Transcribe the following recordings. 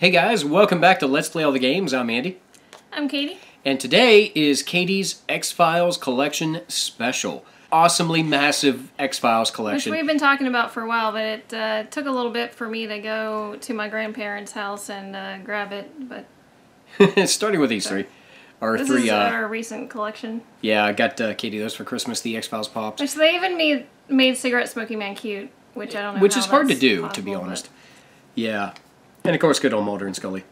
Hey guys, welcome back to Let's Play All the Games. I'm Andy. I'm Katy. And today is Katy's X-Files Collection Special. Awesomely massive X-Files collection. Which we've been talking about for a while, but it uh, took a little bit for me to go to my grandparents' house and uh, grab it. But Starting with these three. Our this three, is uh, our recent collection. yeah, I got uh, Katy those for Christmas, the X-Files Pops. Which they even made made Cigarette Smoking Man cute, which I don't know. Which is hard to do, to possible, be but- honest. Yeah. And of course, good old Mulder and Scully.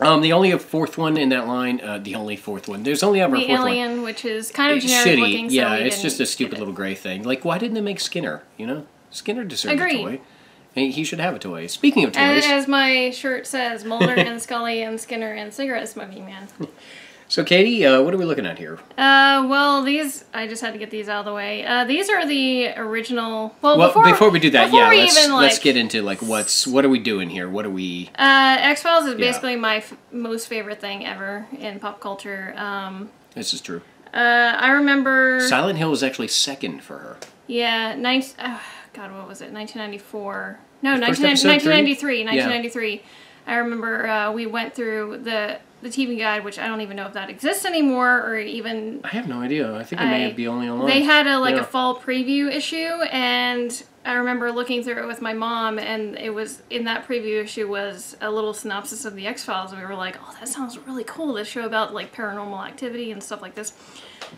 Um, the only fourth one in that line, uh, the only fourth one. There's only ever a The fourth one. alien, which is kind of It's generic shitty. looking. so yeah, it's just a stupid little gray thing. Like, why didn't they make Skinner? You know, Skinner deserved Agreed. a toy. He should have a toy. Speaking of And toys, as my shirt says, Mulder and Scully and Skinner and Cigarette Smoking Man. so Katy, uh, what are we looking at here? Uh, well, these I just had to get these out of the way. Uh, these are the original. Well, Well, before, before, we do that, yeah, let's even, let's get into like what's what are we doing here? What are we? Uh, X Files is Yeah. basically my f- most favorite thing ever in pop culture. Um, This is true. uh, I remember. Silent Hill was actually second for her. Yeah, nine, uh, God, what was it? 1994. No, The first 19, episode, 1993. Yeah. 1993. I remember uh, we went through the the TV guide, which I don't even know if that exists anymore, or even I have no idea. I think it may I- be only online. They had a like Yeah. a fall preview issue, and I remember looking through it with my mom, and it was in that preview issue was a little synopsis of the X Files, and we were like, "Oh, that sounds really cool! This show about like paranormal activity and stuff like this."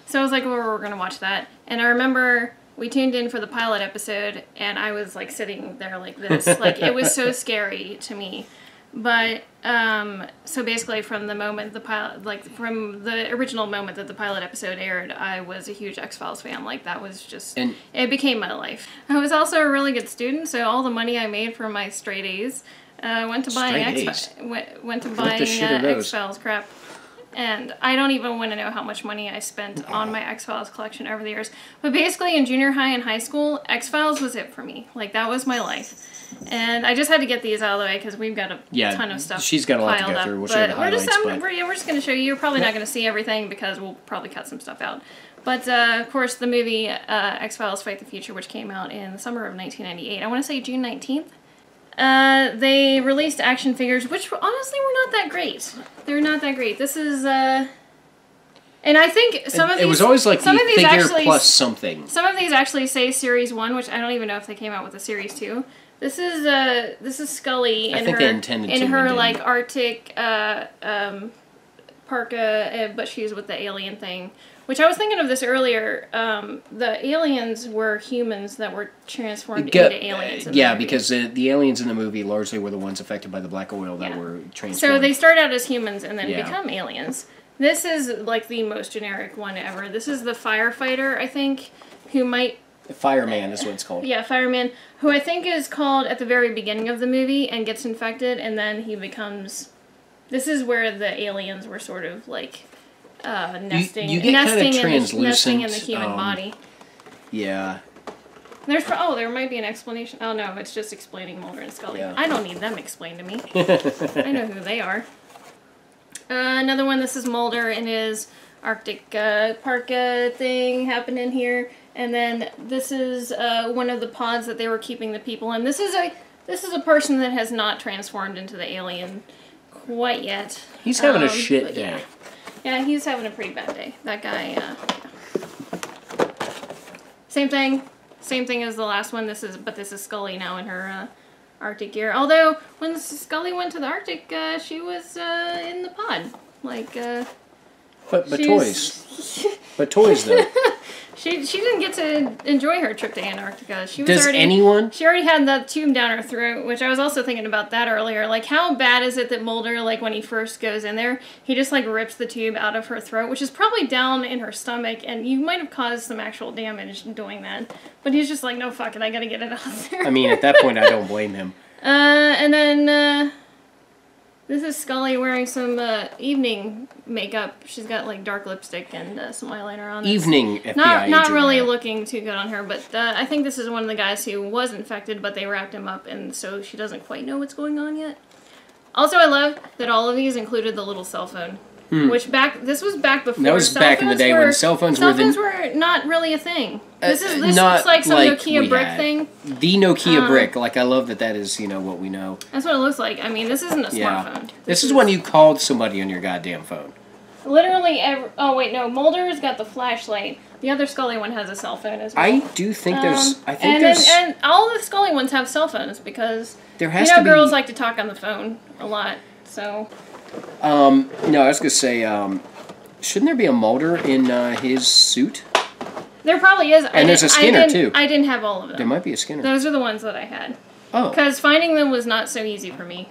So I was like, "Well, we're gonna watch that," and I remember. We tuned in for the pilot episode, and I was like sitting there like this. Like, it was so scary to me. But um, so basically, from the moment the pilot, like from the original moment that the pilot episode aired, I was a huge X Files fan. Like that was just And- it became my life. I was also a really good student, so all the money I made from my straight A's uh, went to buying X went, went to buying uh. X Files crap. And I don't even want to know how much money I spent on my X Files collection over the years. But basically, in junior high and high school, X Files was it for me. Like, that was my life. And I just had to get these out of the way because we've got a Yeah, ton of stuff. she's got a lot to go through. We'll show you but we're just, but- we're, yeah, we're just going to show you. You're probably not going to see everything because we'll probably cut some stuff out. But uh, of course, the movie uh, X Files Fight the Future, which came out in the summer of 1998, I want to say June 19th. Uh, they released action figures, which honestly were not that great. They're not that great. This is, uh, and I think some of it these. was always like some the of these figure actually, plus something. Some of these actually say Series One, which I don't even know if they came out with a Series Two. This is uh, this is Scully in her in her like Arctic uh, um, parka, uh, but she's with the alien thing. Which I was thinking of this earlier. Um, the aliens were humans that were transformed Go- into aliens. in yeah, movie. because uh, the aliens in the movie largely were the ones affected by the black oil that Yeah. were transformed. So they start out as humans and then Yeah. become aliens. This is like the most generic one ever. This is the firefighter, I think, who might Fireman is what it's called. yeah, fireman, who I think is called at the very beginning of the movie and gets infected and then he becomes this is where the aliens were sort of like uh, nesting you get kinda nesting, in the, nesting in the human um, body. Yeah. There's oh, there might be an explanation. Oh no, it's just explaining Mulder and Scully. Yeah. I don't need them explained to me. I know who they are. Uh, another one. This is Mulder and his Arctic uh, parka thing happening here, and then this is uh, one of the pods that they were keeping the people in. This is a this is a person that has not transformed into the alien quite yet. He's having a Um, shit day. yeah. Yeah, he's having a pretty bad day. That guy. Uh, same thing. Same thing as the last one. This is, but this is Scully now in her uh, Arctic gear. Although when Scully went to the Arctic, uh, she was uh, in the pod. Like, uh, But but toys. But toys though. she she didn't get to enjoy her trip to Antarctica. She was Does already, anyone? She already had that tube down her throat, which I was also thinking about that earlier. Like, how bad is it that Mulder, like, when he first goes in there, he just, like, rips the tube out of her throat, which is probably down in her stomach, and you might have caused some actual damage doing that. But he's just like, no, fuck it, I gotta get it out there. I mean, at that point, I don't blame him. uh, and then, uh, this is Scully wearing some, uh, evening makeup. She's got, like, dark lipstick and uh, some eyeliner on. Evening FBI not not really looking too good on her, but uh, I think this is one of the guys who was infected, but they wrapped him up, and so she doesn't quite know what's going on yet. Also, I love that all of these included the little cell phone. Which back this was back before Hmm. That was cell back in the day were, when cell phones were cell phones were not really a thing. This Uh, is this looks like some like Nokia brick had. thing. The Nokia Um, brick. Like I love that that is you know what we know. That's what it looks like. I mean, this isn't a Yeah. smartphone. This is when you called somebody on your goddamn phone. Literally, every, oh wait, no, Mulder's got the flashlight. The other Scully one has a cell phone as well. I do think there's. Um, I think and there's. Then, and all the Scully ones have cell phones because there has you know to be. girls like to talk on the phone a lot. So um, no, I was gonna say. Um, shouldn't there be a Mulder in uh, his suit? there probably is. I And there's a Skinner, I too. I didn't have all of them. There might be a Skinner. Those are the ones that I had oh, because finding them was not so easy for me.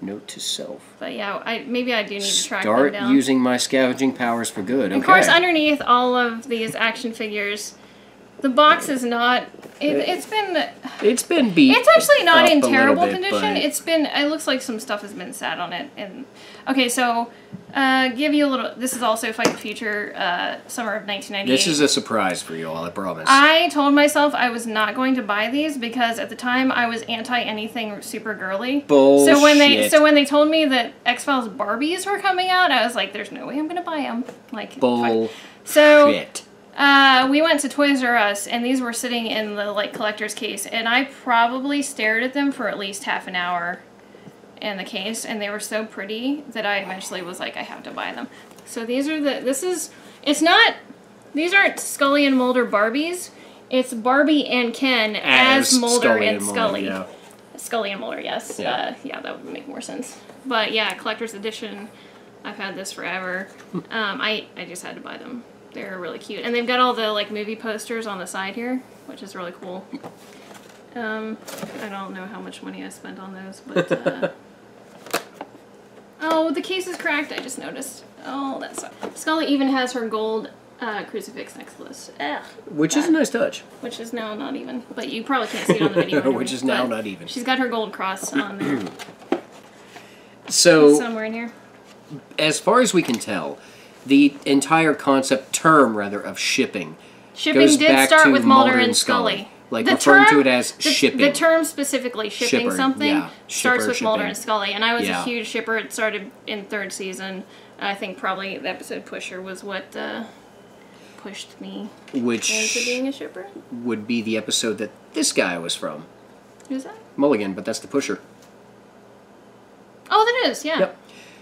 note to self. But yeah, I maybe I do need to track them Start down. using my scavenging powers for good. Of okay. course, underneath all of these action figures, the box is not. It, it's been. it's been beat. It's actually not in terrible bit, condition. It's been. It looks like some stuff has been sat on it. And okay, so uh, give you a little. This is also Fight the Future, uh, summer of 1998. This is a surprise for you all. I promise. I told myself I was not going to buy these because at the time I was anti anything super girly. Bullshit. So when they so when they told me that X Files Barbies were coming out, I was like, "There's no way I'm gonna buy them." Like fuck. Bull So shit. Uh, we went to Toys R Us, and these were sitting in the like collector's case, and I probably stared at them for at least half an hour in the case, and they were so pretty that I eventually was like, I have to buy them. So these are the. This is. It's not. These aren't Scully and Mulder Barbies. It's Barbie and Ken as, Mulder and, Mulder, Scully. yeah. Scully and Mulder, yes. Yeah. Uh, yeah, that would make more sense. But yeah, collector's edition. I've had this forever. Um, I I just had to buy them. They're really cute, and they've got all the like movie posters on the side here, which is really cool. Um, I don't know how much money I spent on those, but. Uh, oh, the case is cracked. I just noticed. Oh, that's Scully even has her gold uh, crucifix necklace. Ugh, Which is a nice touch. which is now not even. But you probably can't see it on the video. Which is now not even. She's got her gold cross on there So, somewhere in here. as far as we can tell, the entire concept term rather of shipping Shipping goes did back start to with Mulder and Scully. Like The referring to it as the, shipping. The term specifically, shipping Shipper, something, yeah. starts Shipper, with Mulder and Scully. And I was Yeah. a huge shipper. It started in third season. I think probably the episode Pusher was what uh, pushed me into which being a shipper. would be the episode that this guy was from. Who's that? Mulligan, but that's the pusher. Oh, that is, yeah. Yep.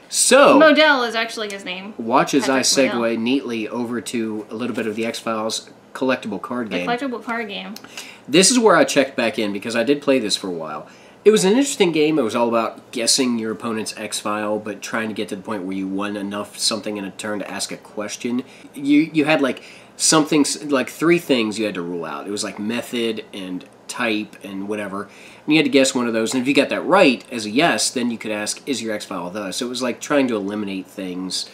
So, Modell is actually his name. watch as I segue Modell. neatly over to a little bit of the X Files collectible card The game. collectible card game. This is where I checked back in because I did play this for a while. It was an interesting game. It was all about guessing your opponent's X file, but trying to get to the point where you won enough something in a turn to ask a question. You you had like something like three things you had to rule out. It was like method and type and whatever. And you had to guess one of those. And if you got that right as a yes, then you could ask, "Is your X file thus?" So it was like trying to eliminate things.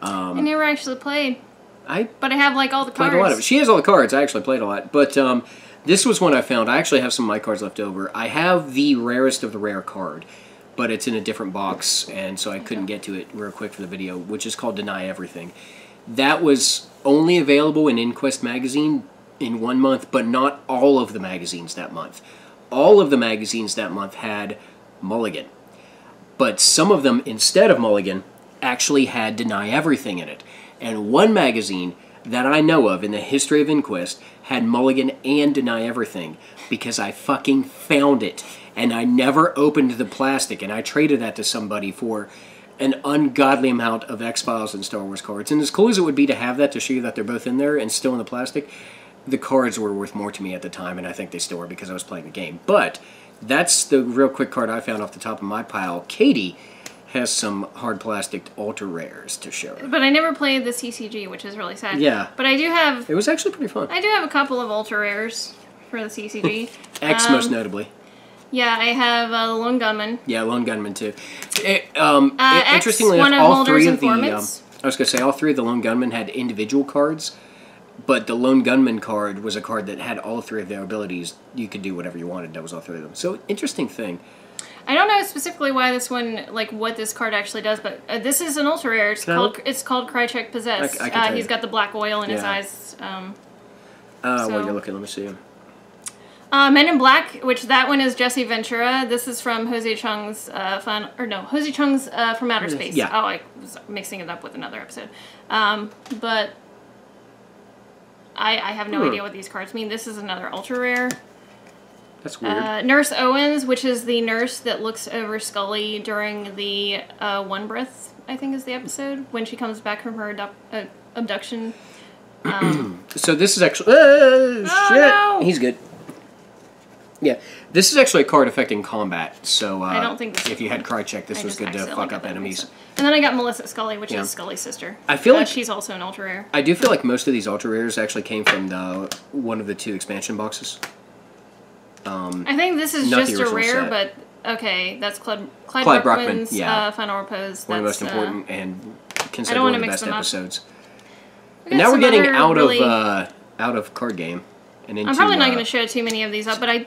Um, I never actually played, I but I have like all the played cards. a lot of it. She has all the cards. I actually played a lot, but um, this was one I found. I actually have some of my cards left over. I have the rarest of the rare card, but it's in a different box, and so I couldn't get to it real quick for the video, which is called Deny Everything. That was only available in Inquest magazine in one month, but not all of the magazines that month. All of the magazines that month had Mulligan but some of them instead of Mulligan actually had Deny Everything in it. And one magazine that I know of in the history of Inquest had Mulligan and Deny Everything because I fucking found it and I never opened the plastic and I traded that to somebody for an ungodly amount of X Files and Star Wars cards. And as cool as it would be to have that to show you that they're both in there and still in the plastic, the cards were worth more to me at the time, and I think they still are because I was playing the game. But that's the real quick card I found off the top of my pile. Katy has some hard plastic ultra rares to show. But I never played the CCG, which is really sad. Yeah. But I do have It was actually pretty fun. I do have a couple of ultra rares for the CCG. X Um, most notably. yeah, I have uh, the Lone Gunman. Yeah, Lone Gunman too. It, um, Uh, i- X, interestingly one enough, of all Mulder's three of the um. I was gonna say all three of the Lone Gunmen had individual cards, but the Lone Gunman card was a card that had all three of their abilities. You could do whatever you wanted. That was all three of them. So interesting thing. I don't know specifically why this one, like what this card actually does, but uh, this is an ultra rare. It's Can called it's called Krycek Possess. I- I uh, he's got the black oil in his eyes. Um, Uh, So- while you're looking, let me see. Uh, Men in Black, which that one is Jesse Ventura. This is from Jose Chung's uh, fun, or no, Jose Chung's uh, From Outer Space. Yeah. Oh, I was mixing it up with another episode. Um, but I, I have no Hmm. idea what these cards mean. This is another ultra rare. That's weird. Uh, nurse Owens, which is the nurse that looks over Scully during the uh, One Breath, I think is the episode when she comes back from her uh, abduction. So this is actually. Uh, shit. no. He's good. Yeah, this is actually a card affecting combat. So uh, I don't think if you had Krycek, this I was good to fuck up enemies. And then I got Melissa Scully, which Yeah. is Scully's sister. I feel Uh, like- she's also an ultra rare. I do feel like most of these ultra rares actually came from the one of the two expansion boxes. I think this is just a rare, set. but okay, that's Clyde, Clyde, Clyde Bruckman's Bruckman, yeah. uh, Final Repose. One of the most That's, uh, important and considered one of the best episodes. we And now we're getting out really- of uh, out of card game and into. I'm probably not uh, going to show too many of these up, but I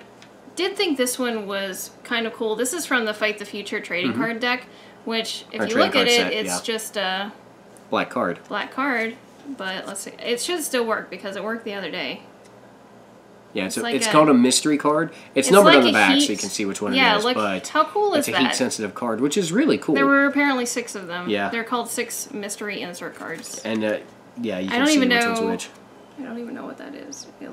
did think this one was kind of cool. This is from the Fight the Future trading card deck, which, if Our you look at it, set, it's yeah. just a black card. black card. But let's see, it should still work because it worked the other day. Yeah, it's, It's a, like it's a- called a mystery card. It's, It's numbered like on the back, so you can see which one yeah, it is. look, but how cool is it's a that? heat-sensitive card, which is really cool. There were apparently six of them. Yeah. They're called six mystery insert cards. and uh, yeah, you I don't see even which know- one's which. I don't even know what that is. It-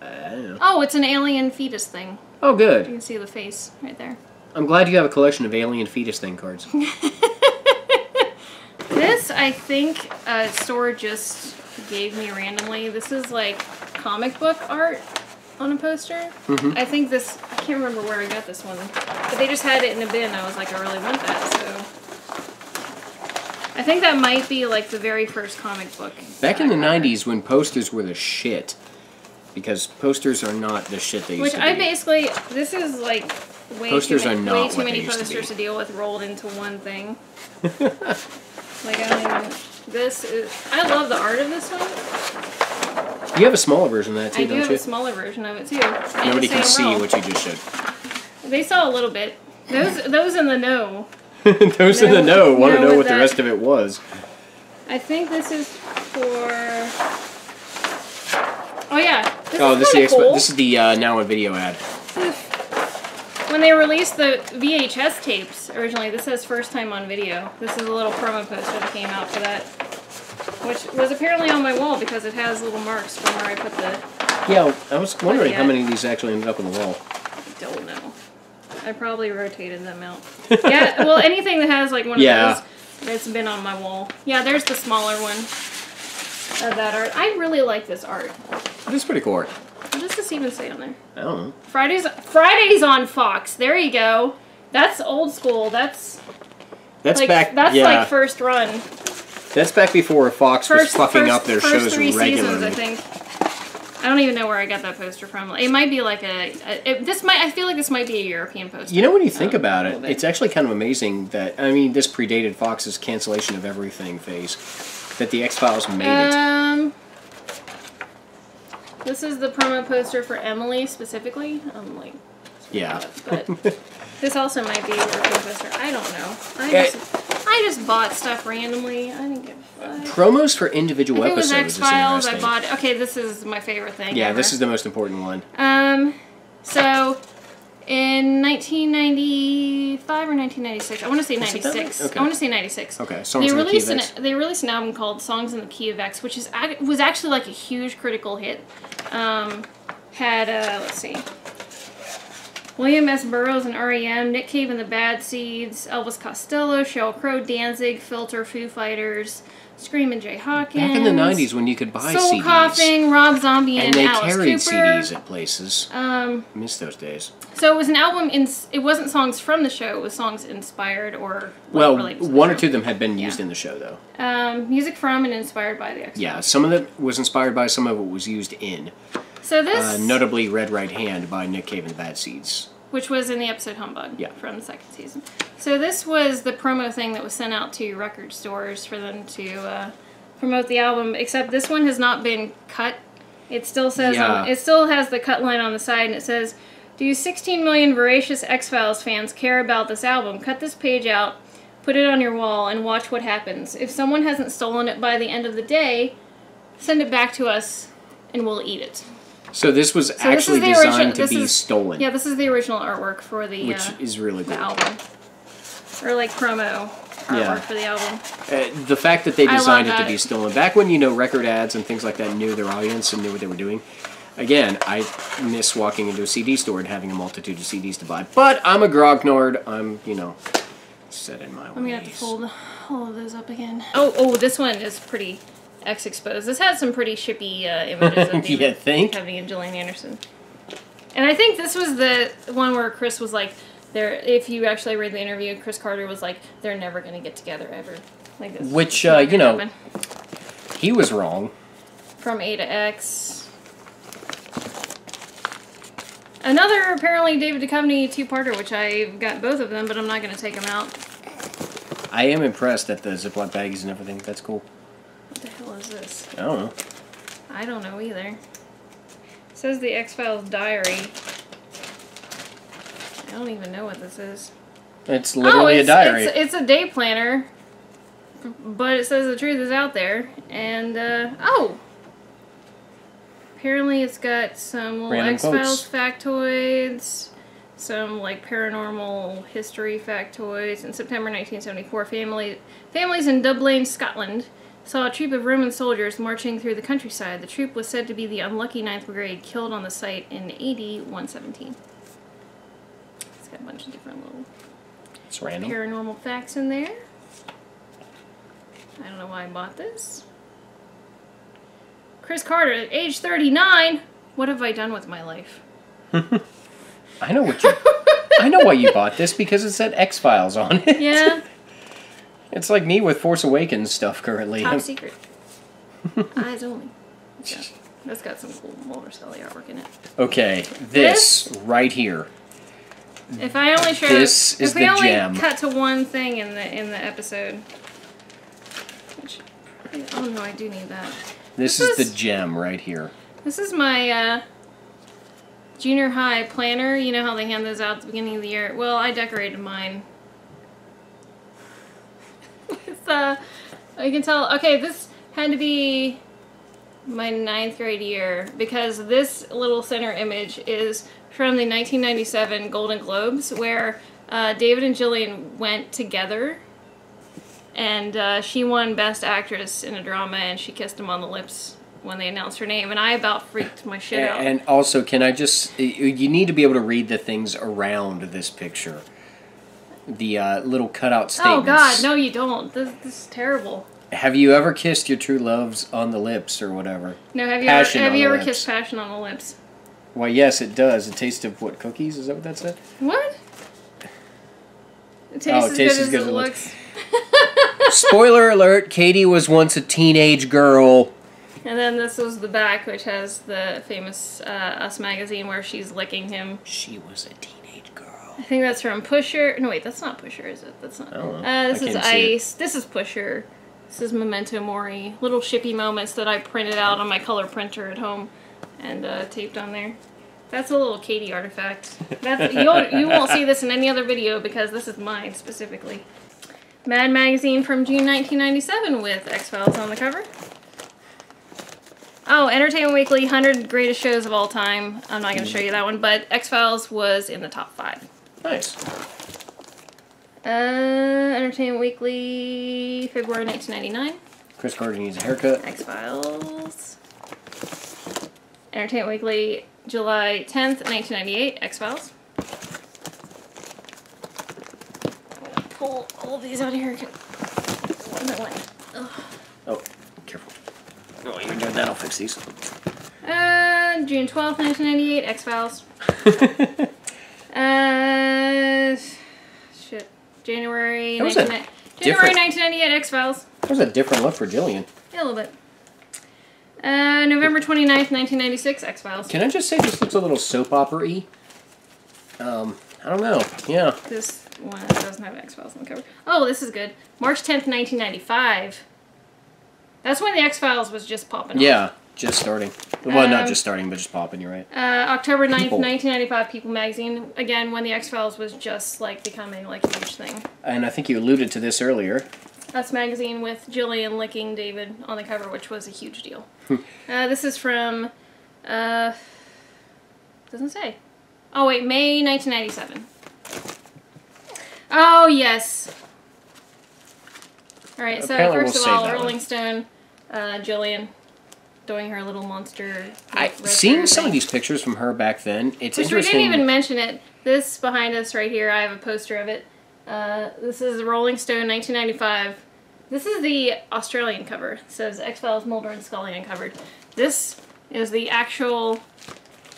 I don't know. Oh, it's an alien fetus thing. Oh, good. You can see the face right there. I'm glad you have a collection of alien fetus thing cards. This, I think, uh, store just gave me randomly. This is like comic book art on a poster. Mm-hmm. I think this, I can't remember where I got this one, but they just had it in a bin. I was like, I really want that, so. I think that might be like the very first comic book. Back in the that I got. '90s, when posters were the shit, because posters are not the shit they used Which to I be. basically, this is like way Posters too are many, not way too what many they used to posters be. to, deal with rolled into one thing. like I don't even. This is. I love the art of this one. You have a smaller version of that too, I do don't have you? a smaller version of it too. And Nobody the can see same roll. what you just showed. They saw a little bit. Those those in the know. Those in the No- know want to no know with what the that. rest of it was. I think this is for. Oh yeah. This Oh, is this is cool. this is the uh, now a video ad. When they released the VHS tapes originally, this says first time on video. This is a little promo poster that came out for that, which was apparently on my wall because it has little marks from where I put the. Yeah, I was wondering how many of these actually ended up on the wall. I don't know. I probably rotated them out. yeah, well, anything that has like one Yeah. of those that's been on my wall. Yeah, there's the smaller one of that art. I really like this art. This is pretty cool. art. What does this even say on there? I don't know. Fridays Fridays on Fox. There you go. That's old school. That's That's like back. that's yeah, like first run. that's back before Fox was First fucking first, up their first shows three regularly. seasons, I think. I don't even know where I got that poster from. It might be like a, it, this might I feel like this might be a European poster. You know, when you think Um, about it, it's actually kind of amazing that I mean, this predated Fox's cancellation of everything phase. That the X Files made it. This is the promo poster for Emily specifically. I'm like, Yeah. but this also might be a European poster. I don't know. I Yeah. just, I just bought stuff randomly. I didn't give a fuck. Promos for individual If it was episodes X Files, I bought. Okay, this is my favorite thing. yeah, ever. this is the most important one. Um, so in 1995 or 1996, I want to say Was it that 96. Okay. I want to say 96. Okay, They Songs in the Key released of an they released an album called Songs in the Key of X, which is was actually like a huge critical hit. Um, had uh, let's see. William S. Burroughs and REM, Nick Cave and the Bad Seeds, Elvis Costello, Sheryl Crow, Danzig, Filter, Foo Fighters, Screamin' Jay Hawkins. Back in the '90s, when you could buy Soul CDs, Coughing, Rob Zombie, and, and they Alice carried Cooper. CDs at places. Um, Miss those days. so it was an album. In, it wasn't songs from the show. It was songs inspired or like, Well, related to the one or two of them had been used Yeah. in the show, though. Um, music from and inspired by the X. Yeah, some of it was inspired by, some of it was used in. So this, Uh, notably, Red Right Hand by Nick Cave and the Bad Seeds. Which was in the episode Humbug Yeah. from the second season. So this was the promo thing that was sent out to record stores for them to uh, promote the album. Except this one has not been cut. It still says Yeah. on, it still has the cut line on the side, and it says, "Do 16 million voracious X Files fans care about this album? Cut this page out." Put it on your wall and watch what happens. If someone hasn't stolen it by the end of the day, send it back to us and we'll eat it. So this was this actually is the designed origin- to be is- stolen, Yeah, this is the original artwork for the which uh, is really the cool. album, or like promo artwork Yeah. for the album. Uh, the fact that they I love designed it to be stolen back when you know record ads and things like that knew their audience and knew what they were doing. Again, I miss walking into a CD store and having a multitude of CDs to buy. But I'm a grognard. I'm you know set in my ways. I'm gonna have to fold all of those up again. Oh, oh, this one is pretty X exposed. This has some pretty shippy uh, images of You David think? Duchovny and Gillian Anderson. And I think this was the one where Chris was like, "There." If you actually read the interview, Chris Carter was like, "They're never gonna get together ever." Like this. Which, uh, you know- happen. He was wrong. from A to X. Another apparently David Duchovny two-parter, which I've got both of them, but I'm not going to take them out. I am impressed at the Ziploc baggies and everything. That's cool. What the hell is this? I don't know. I don't know either. It says the X Files diary. I don't even know what this is. It's literally oh, a diary. It's, it's a day planner, but it says the truth is out there. And uh, oh, apparently it's got some little Random X Files factoids, some like paranormal history factoids. In September 1974, family families in Dublin, Scotland. Saw a troop of Roman soldiers marching through the countryside. The troop was said to be the unlucky 9th Brigade killed on the site in AD 117. It's got a bunch of different little it's random. paranormal facts in there. I don't know why I bought this. Chris Carter, at age 39. What have I done with my life? I know what you. I know why you bought this because it said X Files on it. Yeah, It's like me with Force Awakens stuff currently. top secret. Eyes only. That's got, that's got some cool Mulder Scully artwork in it. Okay, this, right here. If I only show, This is if we the only gem. cut to one thing in the in the episode, which, oh no, I do need that. This, This is, is- the gem right here. This is my uh, junior high planner. You know how they hand those out at the beginning of the year? Well, I decorated mine. it's, uh, you can tell, okay, this had to be my ninth grade year because this little center image is from the 1997 Golden Globes where uh, David and Gillian went together and uh, she won Best Actress in a Drama, and she kissed him on the lips when they announced her name, and I about freaked my shit out. And also, can I just. You need to be able to read the things around this picture. The uh, little cutout oh. God, no, you don't. This, this is terrible. Have you ever kissed your true loves on the lips or whatever? No, have you Passion ever, have you ever lips. kissed passion on the lips? Well, yes, it does. A taste of what cookies? Is that what that said? What? It tastes, Oh, it as, tastes good as good as as it it looks. Spoiler alert: Katy was once a teenage girl. And then this was the back, which has the famous uh, Us magazine where she's licking him. She was a teenage girl. I think that's from Pusher. No, wait, that's not Pusher, is it? That's not. I don't know. Uh, this is can't see it. Ice. This is Pusher. This is Memento Mori. Little shippy moments that I printed out on my color printer at home and uh, taped on there. That's a little Katy artifact. That's, you'll, you won't see this in any other video because this is mine specifically. Mad Magazine from June 1997 with X Files on the cover. Oh, Entertainment Weekly 100 Greatest Shows of All Time. I'm not going to show you that one, but X Files was in the top five. Nice. Uh, Entertainment Weekly, February 1999. Chris Carter needs a haircut. X Files. Entertainment Weekly, July 10th, 1998. X Files. Pull all these out of here. One by one. Oh, careful. Oh, you're doing that. I'll fix these. Uh, June 12th, 1998. X Files. January. That was a 19, January different- 1998. X Files. There's a different look for Gillian. Yeah, a little bit. Uh, November 29th, 1996, X Files. Can I just say this looks a little soap opera y? Um, I don't know. Yeah. This one doesn't have X Files on the cover. Oh, this is good. March 10th, 1995. That's when the X Files was just popping off. Yeah, just starting. Well, Um, not just starting, but just popping. You're right. Uh, October 9th, People. 1995, People Magazine. Again, when the X Files was just like becoming like a huge thing. And I think you alluded to this earlier. Us Magazine with Gillian licking David on the cover, which was a huge deal. uh, this is from uh, Doesn't say. Oh wait, May 1997. Oh yes. All right. So Apparently first we'll of all, that one. Rolling Stone, uh, Gillian, doing her little monster. I seeing some thing. of these pictures from her back then. It's Which we didn't even mention it. This behind us right here, I have a poster of it. Uh, this is Rolling Stone 1995. This is the Australian cover. It says X Files Mulder and Scully uncovered. This is the actual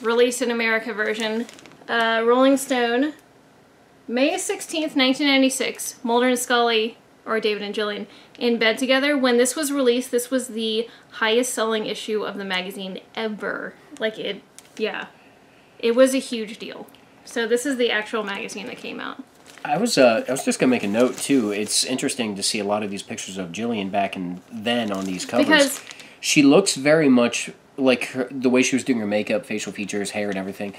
release in America version. Uh, Rolling Stone, May 16th, 1996. Mulder and Scully, or David and Gillian, in bed together. When this was released, this was the highest selling issue of the magazine ever. Like it, yeah. It was a huge deal. So this is the actual magazine that came out. I was uh, I was just gonna make a note too. It's interesting to see a lot of these pictures of Gillian back and then on these covers. Because- she looks very much like her, the way she was doing her makeup, facial features, hair, and everything.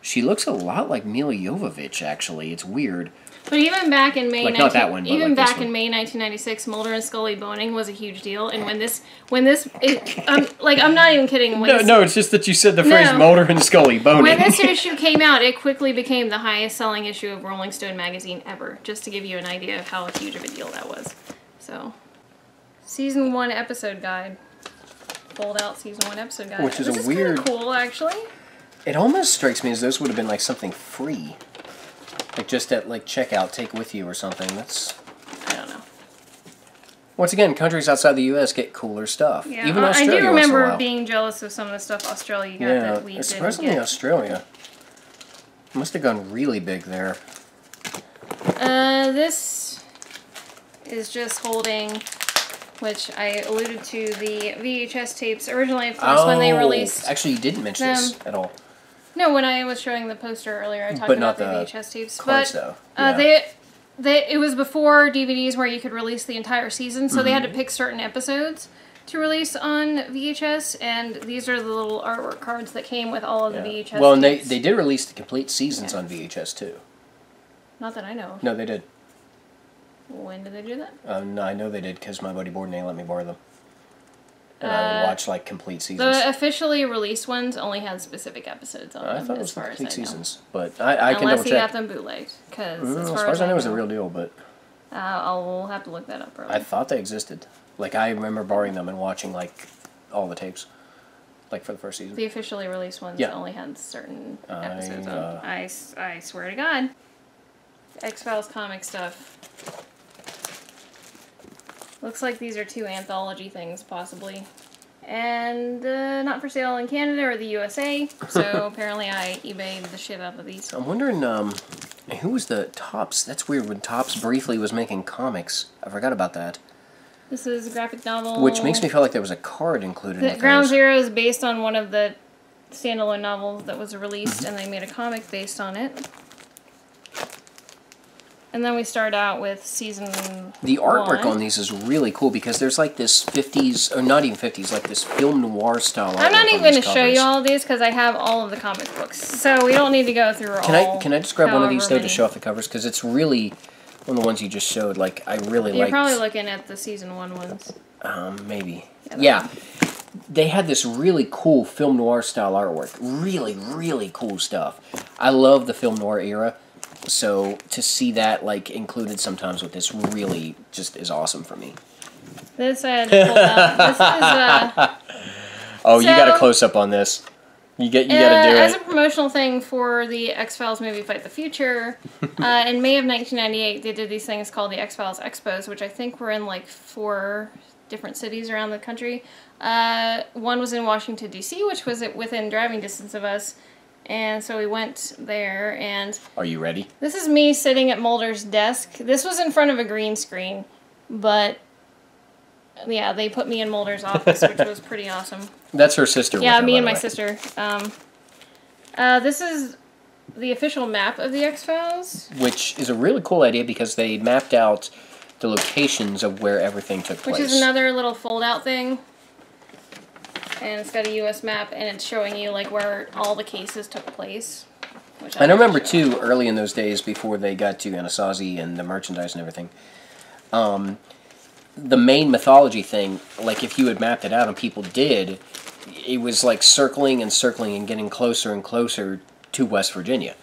She looks a lot like Milla Jovovich. Actually, it's weird. But even back in May, Like, 19, not that one, even like this back in. May 1996, Mulder and Scully boning was a huge deal. And when this, when this, it, um, like I'm not even kidding. When No, this, no, it's just that you said the phrase No. Mulder and Scully boning. When this issue came out, it quickly became the highest selling issue of Rolling Stone magazine ever, just to give you an idea of how huge of a deal that was. So, season one episode guide. Fold out season one episode guide. Which is this a is weird- cool, actually. It almost strikes me as those would have been like something free, like just at like checkout, take with you or something. That's I don't know. once again, countries outside the U.S. get cooler stuff. Yeah, Even I- Australia. I do once in a remember being jealous of some of the stuff Australia got Yeah, that we didn't get. Australia. Must have gone really big there. Uh, this is just holding, which I alluded to the VHS tapes originally. Of course, when they released. Oh, Actually, you didn't mention this at all. No, when I was showing the poster earlier, I talked But about the, VHS tapes. Cards, but though. uh, they, they, it was before DVDs where you could release the entire season, so they had to Mm-hmm. pick certain episodes to release on VHS, and these are the little artwork cards that came with all of the VHS. Well, and they, tapes. they did release the complete seasons Yeah. on VHS too. Not that I know. of. No, they did. When did they do that? Um, no, I know they did because my buddy Bourdonnais let me borrow them. And I would Uh, watch like complete seasons. The officially released ones only had specific episodes on I them, thought it as was far as complete seasons, but I, I can Unless he got them bootlegged, because Mm, as, as far as I know, it was know, real deal, but Uh, I'll have to look that up. Probably. I thought they existed. Like I remember borrowing them and watching like all the tapes, like for the first season. The officially released ones Yeah. only had certain I, episodes on. I I, I swear to God. X Files comic stuff. Looks like these are two anthology things, possibly. And uh, not for sale in Canada or the USA, so apparently I eBayed the shit out of these. I'm wondering, um, who was the Topps? That's weird. When Topps briefly was making comics, I forgot about that. This is a graphic novel. Which makes me feel like there was a card included. The with Ground. Zero is based on one of the standalone novels that was released, and they made a comic based on it. And then we start out with season. The artwork one. on these is really cool because there's like this 50s, or not even 50s, like this film noir style. I'm not even going to show you all of these because I have all of the comic books, so we don't need to go through Can all. I can I just grab one of these though to show off the covers because it's really one of the ones you just showed. Like I really like. You're liked. probably looking at the season one ones. Um, maybe. Yeah, Yeah. They had this really cool film noir style artwork. Really, really cool stuff. I love the film noir era. So to see that like included sometimes with this really just is awesome for me. This I had pulled out. This is uh, Oh, you got a close up on this. You get you Uh, got to do as it. As a promotional thing for the X Files movie Fight the Future, uh, in May of 1998, they did these things called the X Files Expos, which I think were in like four different cities around the country. Uh, one was in Washington, D.C., which was within driving distance of us. And so we went there, and Are you ready? this is me sitting at Mulder's desk. This was in front of a green screen, but yeah, they put me in Mulder's office, which was pretty awesome. That's her sister. Yeah, her, me and my way. sister. Um, uh, this is the official map of the X Files, Which is a really cool idea because they mapped out the locations of where everything took place. which is another little fold-out thing. And it's got a U.S. map, and it's showing you like where all the cases took place. Which And I remember show. too, early in those days before they got to Anasazi and the merchandise and everything, um, the main mythology thing, like if you had mapped it out and people did, it was like circling and circling and getting closer and closer to West Virginia,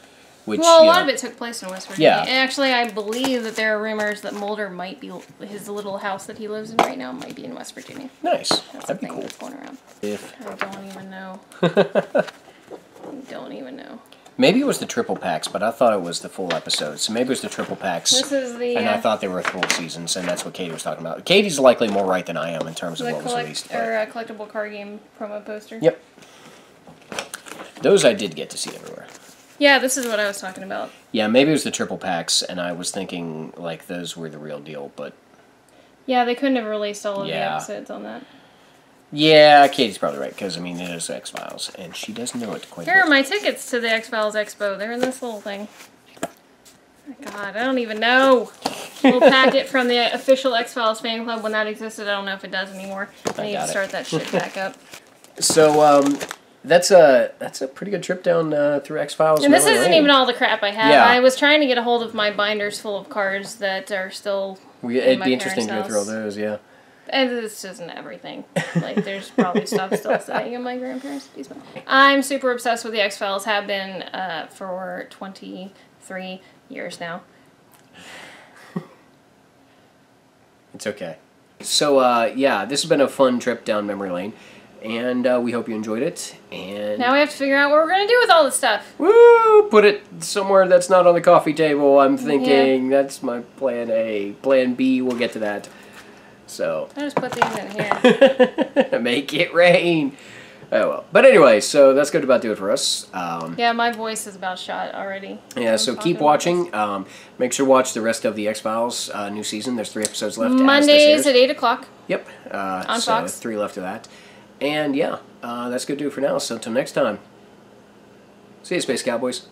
which Well, a lot know, of it took place in West Virginia. Yeah. And actually, I believe that there are rumors that Mulder might be his little house that he lives in right now might be in West Virginia. nice. That's That'd be cool. that's going around. If I don't even know. I don't even know. maybe it was the triple packs, but I thought it was the full episode. So maybe it was the triple packs. This is the and I uh, thought they were full seasons, and that's what Katy was talking about. Katy's likely more right than I am in terms of what was released. or uh, collectible card game promo poster. Yep. Those I did get to see everywhere. Yeah, this is what I was talking about. Yeah, maybe it was the triple packs, and I was thinking like those were the real deal. But Yeah, they couldn't have released all of the episodes on that. yeah, Katy's probably right because I mean it is X Files, and she does know it quite a Here are bit. my tickets to the X Files Expo. They're in this little thing. God, I don't even know. little packet from the official X Files fan club when that existed. I don't know if it does anymore. I need got to it. start that shit back up. So um, that's a that's a pretty good trip down uh, through X Files. And this isn't even all the crap I have. Yeah. I was trying to get a hold of my binders full of cards that are still. We, in it'd my be interesting to go through all those. Yeah. And this isn't everything. Like, there's probably stuff still sitting in my grandparents' basement. I'm super obsessed with the X Files. Have been uh, for 23 years now. It's okay. So uh, yeah, this has been a fun trip down memory lane, and uh, we hope you enjoyed it. And Now we have to figure out what we're gonna do with all this stuff. woo, put it somewhere that's not on the coffee table. I'm thinking that's my plan A. Plan B, we'll get to that. So I just put these in here. make it rain. Oh well. But anyway, so that's going to about do it for us. Um, Yeah, my voice is about shot already. yeah, so keep watching. Um, make sure to watch the rest of the X Files uh, new season. There's three episodes left. Mondays at 8 o'clock. Yep. Uh, On so Fox. three left of that. And yeah, uh, that's going to do for now. So until next time. See you, Space Cowboys.